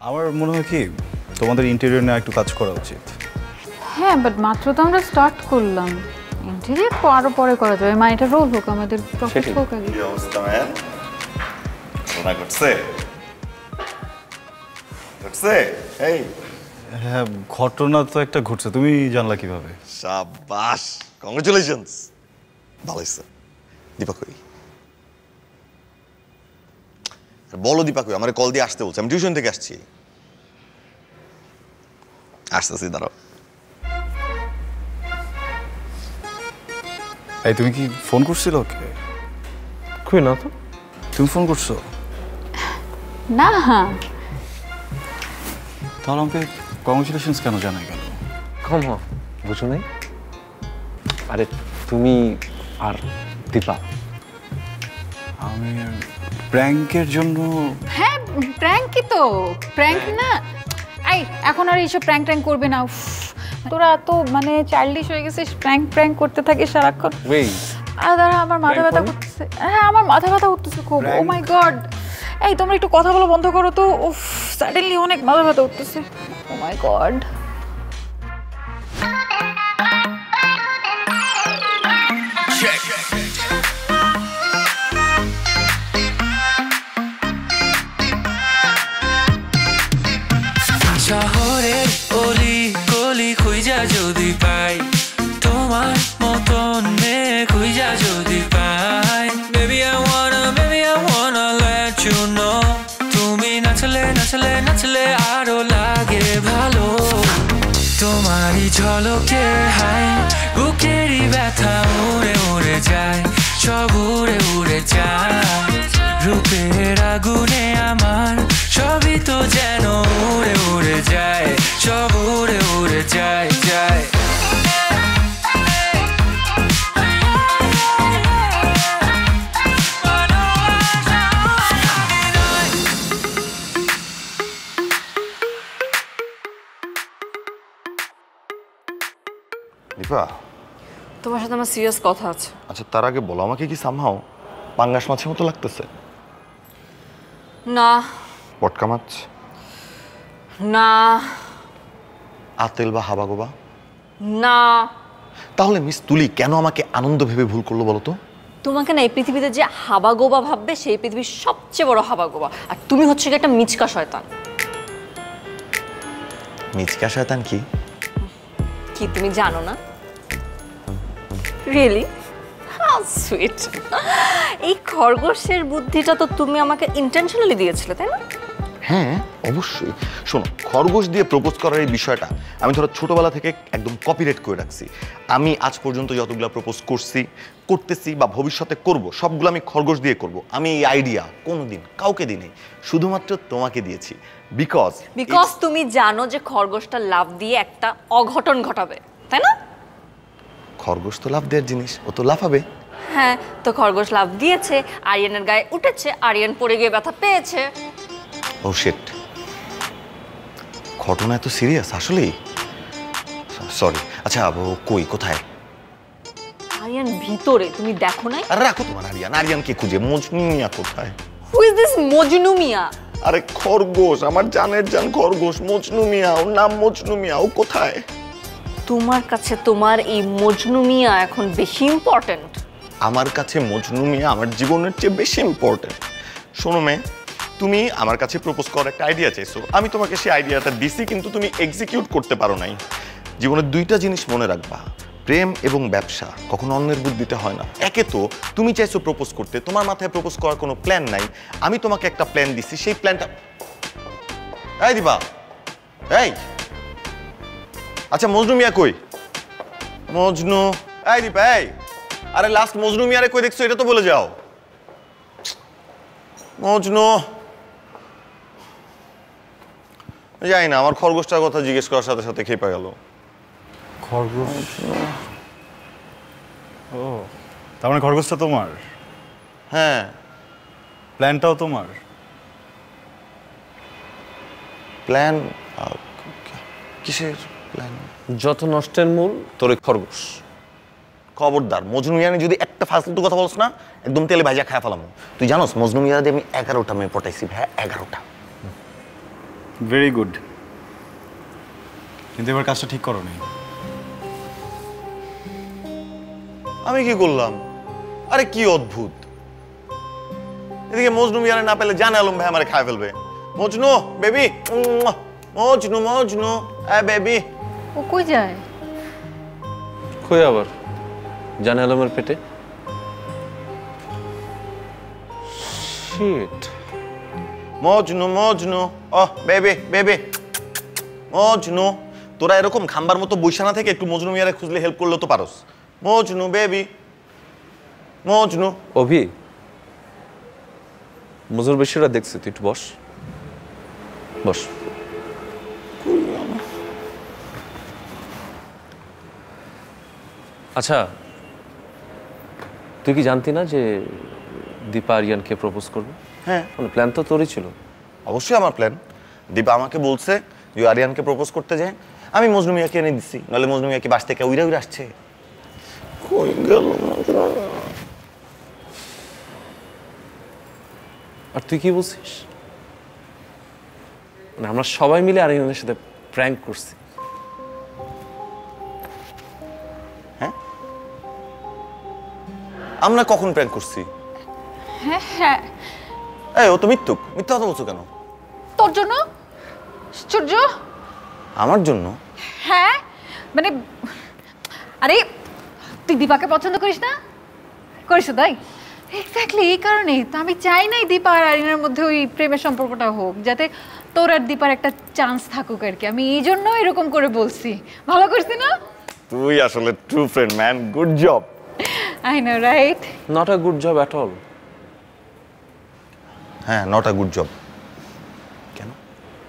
আমার মনে হয় কি তোমাদের ইন্টেরিয়র নিয়ে একটু কাজ করা উচিত। হ্যাঁ বাট মাত্র তো আমরা স্টার্ট করলাম। ইন্টেরিয়র আরও পরে করা যাবে। মা এটা রোল হোক আমাদের প্রফিট হোক আগে। কি অবস্থা ম্যান করছে ঘটছে? এই। হ্যাঁ ঘটনা তো একটা ঘটছে। তুমি জানলা কীভাবে? সাবাস কংগ্রেচুলেশনস ভালো হয়েছে। দীপা বলো দীপা কই আমার কল দিয়ে আসতে বলছে আমি টিউশন থেকে আসছি। আসতেছি দাঁড়াও। এই তুমি কি ফোন করছিল ওকে? কই না তো। তুমি ফোন করছ? না তাহলে আমাকে কংগ্রেচুলেশনস কেন জানাই গেল? কম বুঝো নাই? আরে তুমি আর দীপা আমি প্র্যাঙ্কের জন্য হ্যাঁ প্র্যাঙ্কই তো। প্র্যাঙ্ক না? এই এখন আর এইসব প্র্যাঙ্ক ট্র্যাঙ্ক করবে না। উফ, তোরা তো মানে চাইল্ডিশ হয়ে গেছিস প্র্যাঙ্ক প্র্যাঙ্ক করতে থাকিস সারাক্ষণ। আর দাঁড়া আমার মাথা ব্যথা? করতেছে। হ্যাঁ আমার মাথা ব্যথা করতেছে খুব। ও মাই গড এই তোমরা একটু কথা বলা বন্ধ করো তো। উফ সাডেনলি অনেক মাথা ব্যথা করতেছে। ও মাই গড ইউ তুমি নাচলে নাচলে নাচলে আরও লাগে ভালো। তোমারই ঝলকে হাই বুকেরই ব্যথা উড়ে উড়ে যায়, সব উড়ে উড়ে যায়। রূপের আগুনে আমার সবই তো যেন উড়ে উড়ে যায়, সব উড়ে উড়ে যায়। দীপা তোমার সাথে আমার সিরিয়াস কথা আছে। আচ্ছা তার আগে বলো আমাকে কি সামহাও পাঙ্গাস মাছের মতো লাগতেছে? না। পটকা মাছ? না। আতেল বা হাবাগোবা না। তাহলে মিস তুলি কেন আমাকে আনন্দ ভেবে ভুল করল বলো তো? তোমাকে না এই পৃথিবীতে যে হাবাগোবা ভাববে সেই পৃথিবীর সবচেয়ে বড় হাবাগোবা আর তুমি হচ্ছে একটা মিচকা শয়তান। মিচকা শয়তান কি? কি তুমি জানো না? রিয়েলি সুইট এই খরগোশের বুদ্ধিটা তো তুমি আমাকে ইন্টেনশনালি দিয়েছিলে, তাই না? হ্যাঁ অবশ্যই। শোনো খরগোশ দিয়ে প্রপোজ করার এই বিষয়টা আমি ধরো ছোটবেলা থেকে একদম কপিরেট করে রাখছি। আমি আজ পর্যন্ত যতগুলো প্রপোজ করছি করতেছি বা ভবিষ্যতে করব সবগুলো আমি খরগোশ দিয়ে করব। আমি এই আইডিয়া কোনোদিন কাউকে দিইনি শুধুমাত্র তোমাকে দিয়েছি। বিকজ বিকজ তুমি জানো যে খরগোশটা লাভ দিয়ে একটা অঘটন ঘটাবে তাই না? খরগোশ তো লাভ দেওয়ার জিনিস ও তো লাফাবে। হ্যাঁ তো খরগোশ লাভ দিয়েছে আরিয়ানের গায়ে উঠেছে আরিয়ান পড়ে গিয়ে ব্যথা পেয়েছে। ও শেট ঘটনা এত সিরিয়াস আসলেই? সরি আচ্ছা ও কই কোথায়? আরিয়ান ভিতরে তুমি দেখো নাই? আরে রাখো তোমার আরিয়ান। আরিয়ানকে খুঁজে? মজনু মিয়া কোথায়? Who is this Majnu Mia আরে খরগোশ আমার জানের জান খরগোশ মজনু মিয়া ওর নাম মজনু মিয়া ও কোথায়? তোমার কাছে তোমার এই মজনু মিয়া এখন বেশি ইম্পর্ট্যান্ট আমার কাছে মজনু মিয়া আমার জীবনের চেয়ে বেশি ইম্পর্টেন্ট শোনো মেয়ে তুমি আমার কাছে প্রপোজ করার একটা আইডিয়া চাইছো। আমি তোমাকে সেই আইডিয়াটা দিছি, কিন্তু তুমি এক্সিকিউট করতে পারো নাই। জীবনের দুইটা জিনিস মনে রাখবা, প্রেম এবং ব্যবসা। কখনো অন্যের বুদ্ধিতে হয় না। একে তো তুমি চাইছো প্রপোজ করতে, তোমার মাথায় প্রপোজ করার কোনো প্ল্যান নাই। আমি তোমাকে একটা প্ল্যান দিছি, সেই প্ল্যানটা এই দিবা। এই। আচ্ছা মজনু মিয়া কই? মজনু এই দীপা, এই। আরে লাস্ট মজনু মিয়ারে কই দেখছ? এটা তো বলে যাও। মজনু যাই না আমার খরগোশটার কথা জিজ্ঞেস করার সাথে সাথে খেপে গেল। খরগোশ? ও তার মানে খরগোশটা তোমার? হ্যাঁ। প্ল্যানটাও তোমার? প্ল্যান কিসের প্ল্যান? যত নষ্টের মূল তোর খরগোশ। খবরদার মজনু মিয়ানি যদি একটা ফালতু কথা বলছ না একদম তেলে ভাজা খায় ফেলাম। তুই জানোস মজনু মিয়া আমি এগারোটা মেয়ে পটাইছি ভাই এগারোটা। ভেরি গুড কিন্তু এবার কাজটা ঠিক করো নি। আমি কি করলাম? আরে কি অদ্ভুত। এদিকে মজনু মিয়ারে না পেলে জানে আলম ভাই আমারে খায় ফেলবে। মজনু বেবি মজনু মজনু হ্যাঁ বেবি। ও কই যায়? কই আবার? জানে আলমের পেটে? Shit Majnu Majnu. Oh baby baby. Majnu, তোরা এরকম খাম্বার মতো বৈশানা থেকে একটু মজনু মিয়ারে খুঁজলে হেল্প করলে তো পারোস। মজনু, বেবি। মজনু। অভি, মজুর বেশিরা দেখছি, তুই একটু বস। বস। আচ্ছা তুই কি জানতি না যে দীপা আরিয়ানকে প্রপোজ করবে? হ্যাঁ। মানে প্ল্যান তো তোরই ছিল। অবশ্যই আমার প্ল্যান দীপা আমাকে বলছে যে আরিয়ানকে প্রপোজ করতে যায় আমি মজনু মিয়াকে এনে দিচ্ছি নাহলে মজনু মিয়াকে বাস থেকে উইরা উইরা আসছে? কই গেল আর তুই কি বলছিস? মানে আমরা সবাই মিলে আরিয়ানের সাথে প্র্যাঙ্ক করছি। আমরা কখন প্র্যাঙ্ক করছি? হ্যাঁ হ্যাঁ। এই ও তো মিথ্যুক। মিথ্যা কথা বলছো কেন? তোর জন্য? আশ্চর্য। আমার জন্য? হ্যাঁ মানে আরে তুই দীপাকে পছন্দ করিস না? করিস তো তাই? এক্স্যাক্টলি এই কারণেই তো আমি চাই নাই দীপা আর আরিনার মধ্যে ওই প্রেমের সম্পর্কটা হোক যাতে তোর আর দীপার একটা চান্স থাকুক আর কি। আমি এই জন্য এরকম করে বলছি। ভালো করছি না? তুই আসলে true friend man good job I know right not a good job at all হ্যাঁ নট আ গুড জব কেন?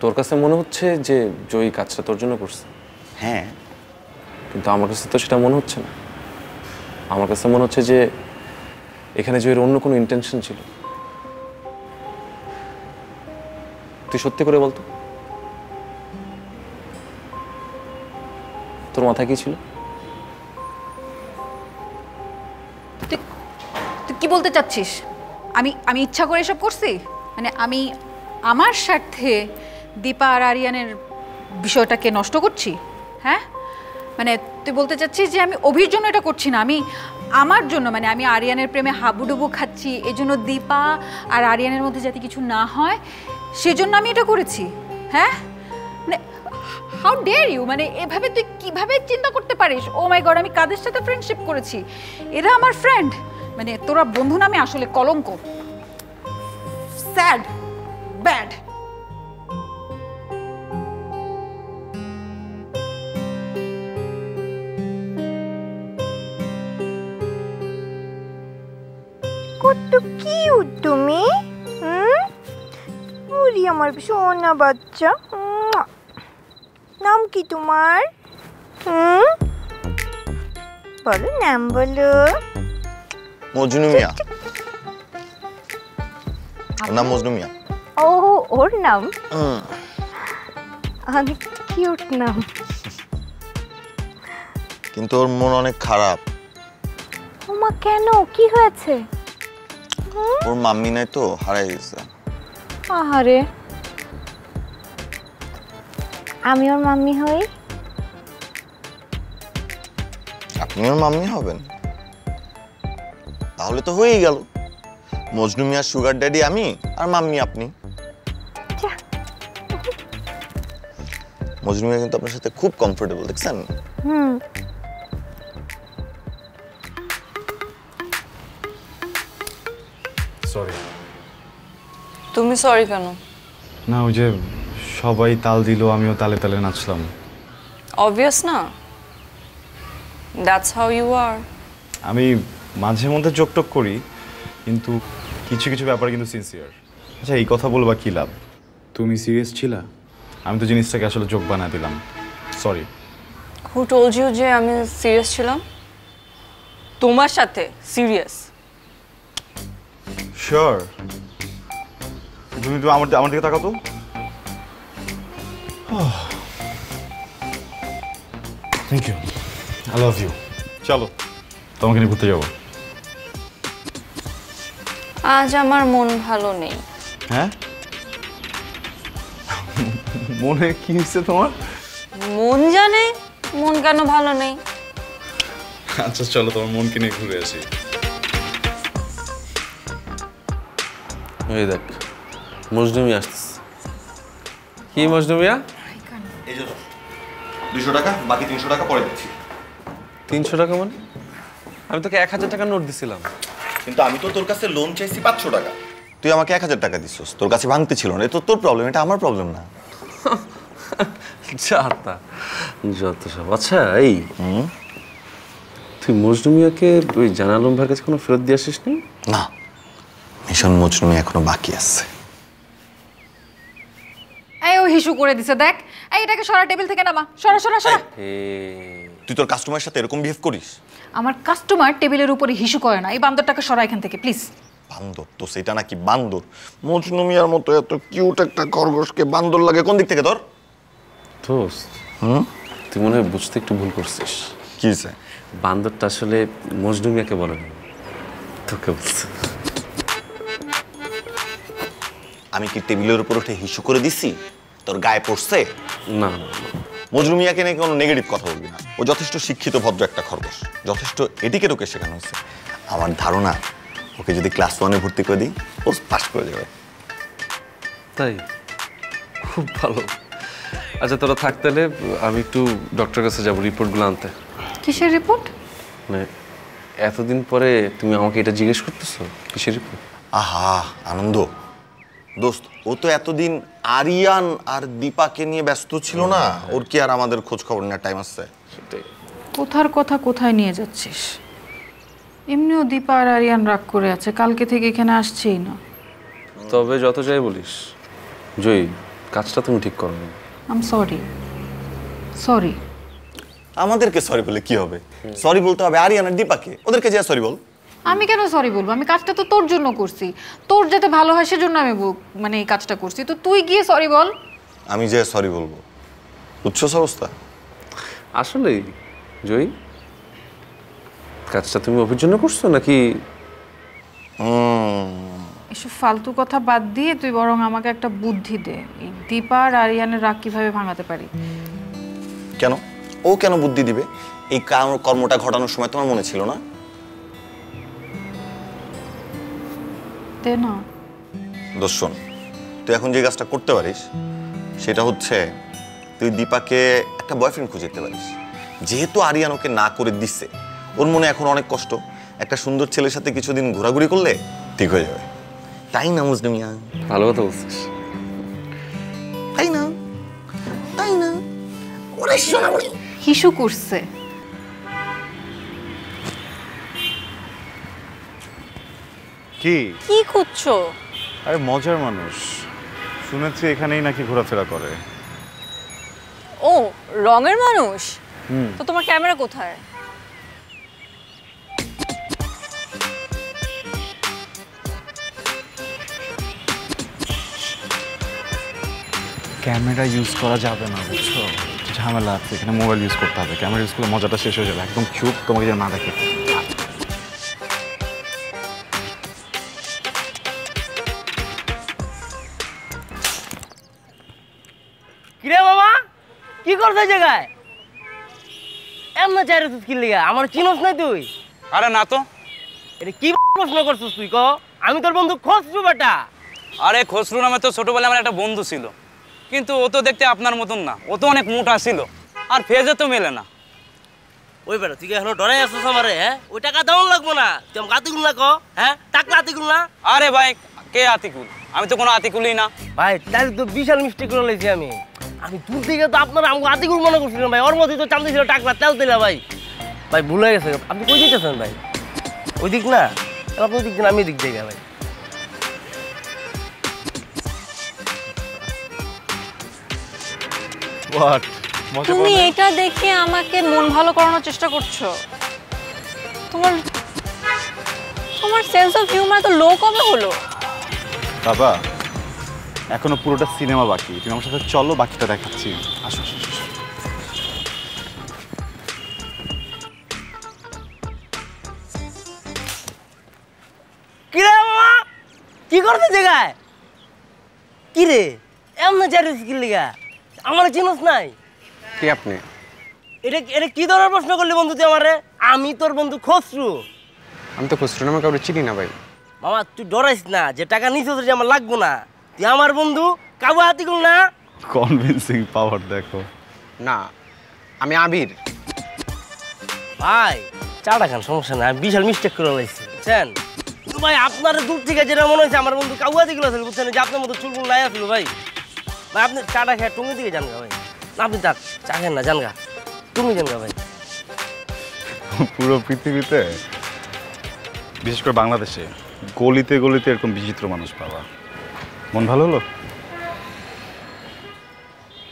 তোর কাছে মনে হচ্ছে যে জয়ী কাজটা তোর জন্য করছে? হ্যাঁ। কিন্তু আমার কাছে তো সেটা মনে হচ্ছে না। আমার কাছে মনে হচ্ছে যে এখানে জয়ের অন্য কোনো ইন্টেনশন ছিল। তুই সত্যি করে বলতো? তোর মাথায় কি ছিল? তুই তুই কি বলতে চাচ্ছিস? আমি আমি ইচ্ছা করে এসব করছি? মানে আমি আমার স্বার্থে দীপা আর আরিয়ানের বিষয়টাকে নষ্ট করছি? হ্যাঁ? মানে তুই বলতে চাচ্ছিস যে আমি অভির জন্য এটা করছি না, আমি আমার জন্য মানে আমি আরিয়ানের প্রেমে হাবুডুবু খাচ্ছি, এজন্য দীপা আর আরিয়ানের মধ্যে যাতে কিছু না হয়, সেজন্য আমি এটা করেছি হ্যাঁ? মানে হাউ ডেয়ার ইউ মানে এভাবে তুই কীভাবে চিন্তা করতে পারিস? ও মাই গড আমি কাদের সাথে ফ্রেন্ডশিপ করেছি? এরা আমার ফ্রেন্ড মানে তোরা বন্ধু নামে আসলে কলঙ্ক। স্যাড ব্যাড কত কিউট তুমি, হুম? ওরে আমার সোনা বাচ্চা নাম কি তোমার? হুম? বলো নাম বলো। মজনু মিয়া ওর নাম মজনু মিয়া ও ওর নাম। অনেক কিউট নাম। কিন্তু ওর মন অনেক খারাপ। ওমা কেন? কি হয়েছে? ওর মাম্মি নাই তো হারাই গেছে। আহারে। আমি ওর মাম্মি হই? আপনি ওর মাম্মি হবেন? তাহলে তো হয়েই গেল। মজনু মিয়ার সুগার ড্যাডি আমি আর মাম্মি আপনি। মজনু মিয়া কিন্তু আপনার সাথে খুব কমফোর্টেবল দেখছেন? হুম। সরি তুমি সরি কেন? না ওই যে সবাই তাল দিল আমিও তালে তালে নাচলাম। অবভিয়াস না? দ্যাটস হাউ ইউ আর আমি মাঝে মধ্যে চোখ করি কিন্তু কিছু কিছু ব্যাপারে কিন্তু সিনসিয়ার আচ্ছা এই কথা বলবা কি লাভ? তুমি সিরিয়াস ছিলা? আমি তো জিনিসটাকে আসলে যোগ বানা দিলাম। সরি হু টোল্ড ইউ যে আমি সিরিয়াস ছিলাম? তোমার সাথে সিরিয়াস শিওর তুমি তো আমার আমার দিকে তাকাতো thank you I love you চলো তোমাকে নিয়ে ঘুরতে যাব। আজ আমার মন ভালো নেই। হ্যাঁ? মনে কি হয়েছে তোমার? মন জানে মন কেন ভালো নেই? আচ্ছা চলো তোমার মনকে নিয়ে ঘুরে আসি। এই দেখ মজনুমি আসতেছে কি মজনুমিয়া? এই যে দুশো টাকা বাকি তিনশো টাকা পরে দিচ্ছি। তিনশো টাকা মানে? আমি তোকে এক হাজার টাকা নোট দিছিলাম। কিন্তু আমি তো তোর কাছে লোন চাইছি পাঁচশো টাকা। তুই আমাকে এক হাজার টাকা দিছিস তোর কাছে ভাঙতে ছিল না এটা তোর প্রবলেম এটা আমার প্রবলেম না। যাতা যত সব। আচ্ছা এই তুই মজনুমিয়াকে ওই জানালম ভাইয়ের কাছে কোনো ফেরত দিয়ে আসিস নি? না মিশন মজনুমি এখনও বাকি আছে। এই ও হিসু করে দিছে দেখ। এই এটাকে সরা টেবিল থেকে নামা সরা সরা সরা। তুই তোর কাস্টমারের সাথে এরকম বিহেভ করিস? আমার কাস্টমার টেবিলের উপরে হিসু করে না। এই বান্দরটাকে সরা এখান থেকে প্লিজ বান্দর তো সেটা নাকি বান্দর? মজনু মিয়ার মতো এত কিউট একটা খরগোশকে বান্দর লাগে কোন দিক থেকে তোর? দোস্ত তুই মনে হয় বুঝতে একটু ভুল করছিস। কি হয়েছে বান্দরটা আসলে মজনুমিয়াকে বলে না তোকে বলছে। আমি কি টেবিলের উপর উঠে হিসু করে দিছি? তোর গায়ে পড়ছে? না না না। না। মজনু মিয়াকে নিয়ে কোনো নেগেটিভ কথা বলবি না। ও যথেষ্ট শিক্ষিত ভদ্র একটা খরগোশ। যথেষ্ট এদিকে ওকে শেখানো হয়েছে আমার ধারণা ওকে যদি ক্লাস ওয়ানে ভর্তি করে দিই ও পাস করে যাবে। তাই? খুব ভালো। আচ্ছা তোরা থাকতে হলে আমি একটু ডক্টরের কাছে যাব রিপোর্টগুলো আনতে। কিসের রিপোর্ট মানে এতদিন পরে তুমি আমাকে এটা জিজ্ঞেস করতেছো? কিসের রিপোর্ট আহা আনন্দ। দোস্ত ও তো এতদিন আরিয়ান আর দীপাকে নিয়ে ব্যস্ত ছিল না। ওর কি আর আমাদের খোঁজ খবর নেওয়ার টাইম আসছে? কোথার কথা কোথায় নিয়ে যাচ্ছিস? এমনিও দীপা আর আরিয়ান রাগ করে আছে কালকে থেকে এখানে আসছেই না। তবে যত যাই বলিস। জয়ী কাজটা তুমি ঠিক করো আম সরি সরি আমাদেরকে সরি বলে কি হবে? সরি বলতে হবে আরিয়ান আর দীপাকে। ওদেরকে যা সরি বল। আমি কেন সরি বলব? আমি কাজটা তো তোর জন্য করছি। তোর যাতে ভালো হয় সেজন্য আমি মানে এই কাজটা করছি। তো তুই গিয়ে সরি বল। আমি যে সরি বলব। বুঝছস অবস্থা? আসলে জয়ী কাজটা তুমি অভির জন্য করছ নাকি? এসব ফালতু কথা বাদ দিয়ে তুই বরং আমাকে একটা বুদ্ধি দে। এই দীপা আর আরিয়ানের রাগ কীভাবে ভাঙাতে পারি? কেন? ও কেন বুদ্ধি দিবে? এই কাম- কর্মটা ঘটানোর সময় তোমার মনে ছিল না? দে না? দোষ শোন তুই এখন যে কাজটা করতে পারিস সেটা হচ্ছে তুই দীপাকে একটা বয়ফ্রেন্ড খুঁজে দিতে পারিস। যেহেতু আরিয়ান ওকে না করে দিচ্ছে ওর মনে এখন অনেক কষ্ট। একটা সুন্দর ছেলের সাথে কিছুদিন ঘোরাঘুরি করলে ঠিক হয়ে যাবে। তাই না মুসলিম মিয়া ভালো কথা বলছিস। তাই না? তাই না? ওরে শোনা হিসু করছে। কি? কি খুঁজছো আরে মজার মানুষ। শুনেছি এখানেই নাকি ঘোরাফেরা করে। ও রঙের মানুষ? তো তোমার ক্যামেরা কোথায়? ক্যামেরা ইউজ করা যাবে না বুঝছ? ঝামেলা আছে এখানে মোবাইল ইউজ করতে হবে। ক্যামেরা ইউজ করলে মজাটা শেষ হয়ে যাবে। একদম চুপ তোমাকে যেন না দেখে। করছ জায়গায়। এমন চাইরে তুই কি লিগা? আমার চিনস নাই তুই? আরে না তো। এটা কি প্রশ্ন করছিস তুই ক? আমি তোর বন্ধু খসরু বেটা। আরে খসরু নামে তো ছোটবেলায় আমার একটা বন্ধু ছিল। কিন্তু ও তো দেখতে আপনার মতন না। ও তো অনেক মোটা ছিল। আর ফেজে তো মেলে না। ওই বেটা তুই কি এখনও ডরাই আসছিস আমারে হ্যাঁ? ওই টাকা দেওয়ান লাগবো না। তুই আমাকে আতিকুল না ক হ্যাঁ? টাকা আতিকুল না। আরে ভাই কে আতিকুল? আমি তো কোনো আতিকুলই না। ভাই তাহলে তো বিশাল মিস্টেক করে লেছি আমি। আমি দূর থেকে তো আপনার আমাকে আতিকুল মনে করছিলাম ভাই। ওর মধ্যে তো চান্দি ছিল টাকা তেল দিলা ভাই। ভাই ভুলে গেছে। আপনি কই দিতেছেন ভাই? ওই দিক না? আপনি ওই দিক দিন আমি এদিক থেকে ভাই তুমি এটা দেখে আমাকে মন ভালো করানোর চেষ্টা করছ। তোমার তোমার সেন্স অফ হিউমার তো লো কবে হলো? বাবা এখনও পুরোটা সিনেমা বাকি। তুমি আমার সাথে চলো বাকিটা দেখাচ্ছি। আসো আসো। কি রে কি করতে জায়গায় কি রে? এমন জারিস কি লিগা আমার চিনস নাই। কে আপনি? এটা এটা কি ধরনের প্রশ্ন করলি বন্ধু তুই আমারে? আমি তোর বন্ধু খসরু। আমি তো খুচরো নামে কাউকে চিনি না ভাই। মামা তুই ডরাইস না যে টাকা যে আমার লাগবো না। তুই আমার বন্ধু? কাবু হাতি গুল না? কনভিন্সিং পাওয়ার দেখো। না আমি আবির। ভাই চাটা খান সমস্যা নাই আমি বিশাল মিস্টেক করে লাইছি বুঝছেন? ভাই আপনার দূর থেকে যেটা মনে হয়েছে আমার বন্ধু কাবু হাতি গুলো আছে বুঝছেন? যে আপনার মতো চুলগুলো নাই আসলো ভাই। ভাই আপনি চাটা খেয়ে টুঙ্গি দিকে যান গা ভাই। না আপনি চা চা খেন না যান গা। টুঙ্গি যান গা ভাই। পুরো পৃথিবীতে বিশেষ করে বাংলাদেশে গলিতে গলিতে এরকম বিচিত্র মানুষ পাওয়া। মন ভালো হলো?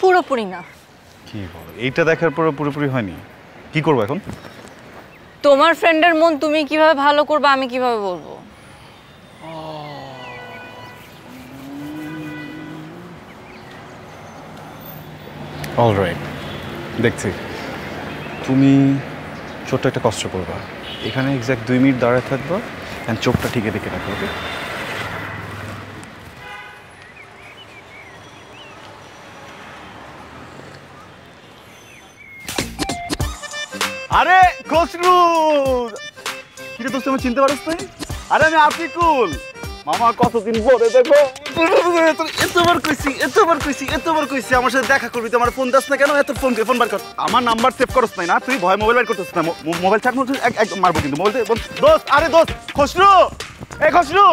পুরোপুরি না। কি বলো? এইটা দেখার পরে পুরোপুরি হয়নি। কি করব এখন? তোমার ফ্রেন্ডের মন তুমি কীভাবে ভালো করবে আমি কীভাবে বলব? অলরাইট দেখছি। তুমি ছোট্ট একটা কষ্ট করবা। এখানে এক্স্যাক্ট দুই মিনিট দাঁড়ায় থাকবা অ্যান্ড চোখটা ঠিকে দেখে রাখো ওকে আরে খসরু কিরে দোস্ত আমার চিনতে পারিস তুই? আরে, আমি আতিকুল মামা, কতদিন পরে দেখো? এতবার কইছি এতবার কইছি এতবার কইছি, আমার সাথে দেখা করবি তো আমার ফোন দাস না কেন? এত ফোন ফোন বার কর। আমার নাম্বার সেভ করছ নাই না? তুই ভয় মোবাইল বের করতেছিস না? মোবাইল এক একদম মারবো কিন্তু। মোবাইল দোস্ত, আরে দোস্ত খসরু এ খসরু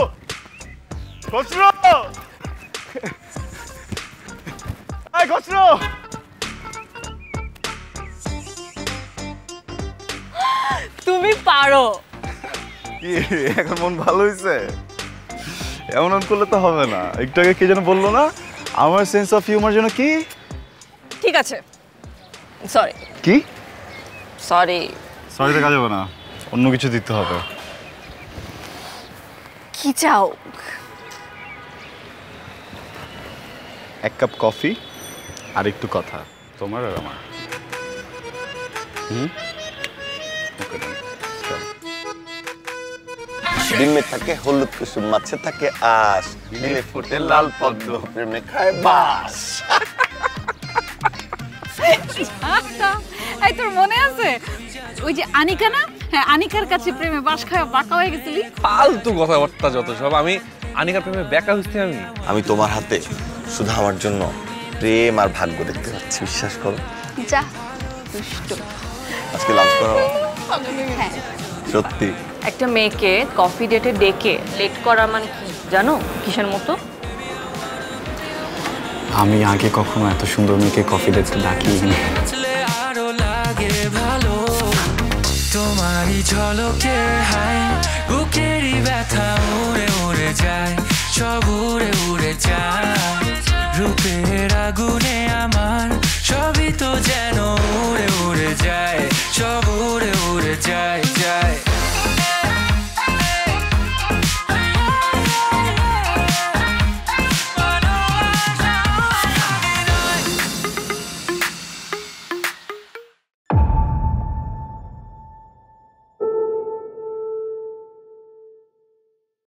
খসরু এই খসরু তুমি পারো। কি এখন মন ভালো হয়েছে এমন এমন করলে তো হবে না। একটু আগে কে যেন বলল না আমার সেন্স অফ হিউমার যেন কি? ঠিক আছে। সরি কি? সরি সরি কাজ হবে না। অন্য কিছু দিতে হবে। কি চাও? এক কাপ কফি আর একটু কথা। তোমার আর আমার। হুম? ডিমে থাকে হলুদ কুসুম মাছে থাকে আস ডিমে ফুটে লাল পদ্ম প্রেমে খায় বাস আচ্ছা এই তোর মনে আছে? ওই যে আনিকা না? হ্যাঁ আনিকার কাছে প্রেমে বাস খায় বাঁকা হয়ে গেছিলি? ফালতু কথাবার্তা যত সব আমি আনিকার প্রেমে ব্যাকা হচ্ছে আমি। আমি তোমার হাতে শুধু আমার জন্য প্রেম আর ভাগ্য দেখতে পাচ্ছি বিশ্বাস করো। যা দুষ্টু। আজকে লাঞ্চ করো হ্যাঁ। সত্যি। একটা মেয়েকে কফি ডেটে ডেকে লেট করা মানে কি জানো? কিসের মতো? আমি আগে কখনো এত সুন্দর মেয়েকে কফি ডেটে ডাকি তোমারই ঝলকে বুকেরই ব্যথা উড়ে উড়ে যায় সব উড়ে উড়ে যায়। রূপের আগুনে আমার সবই তো যেন উড়ে উড়ে যায় সব উড়ে উড়ে যায়।